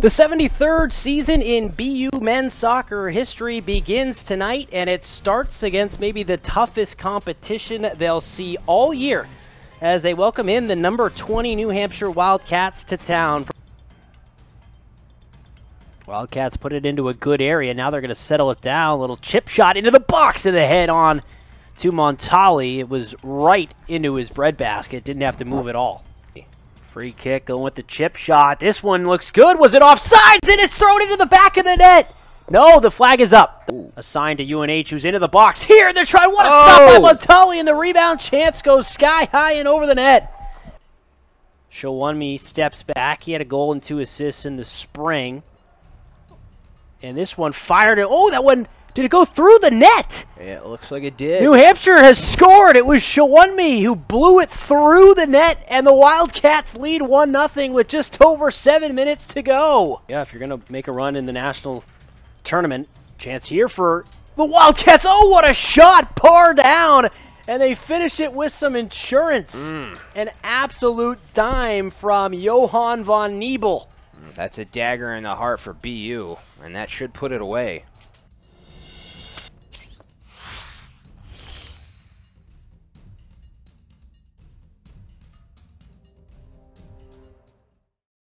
The 73rd season in BU men's soccer history begins tonight, and it starts against maybe the toughest competition they'll see all year as they welcome in the number 20 New Hampshire Wildcats to town. Wildcats put it into a good area. Now they're going to settle it down. A little chip shot into the box of the head on to Montali. It was right into his breadbasket. Didn't have to move at all. Free kick going with the chip shot. This one looks good. Was it offsides? And it's thrown into the back of the net. No, the flag is up. Assigned to UNH, who's into the box. Here, they're trying. What a oh. stop by Montali, and the rebound chance goes sky high and over the net. Showunmi steps back. He had a goal and two assists in the spring. And this one fired it. Oh, that one did it go through the net? Yeah, it looks like it did. New Hampshire has scored. It was Showunmi who blew it through the net, and the Wildcats lead 1 0 with just over seven minutes to go. Yeah, if you're going to make a run in the national tournament, chance here for the Wildcats. Oh, what a shot! Par down. And they finish it with some insurance. Mm. An absolute dime from Johan von Niebel. That's a dagger in the heart for BU, and that should put it away.